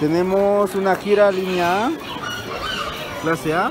Tenemos una gira línea A, clase A.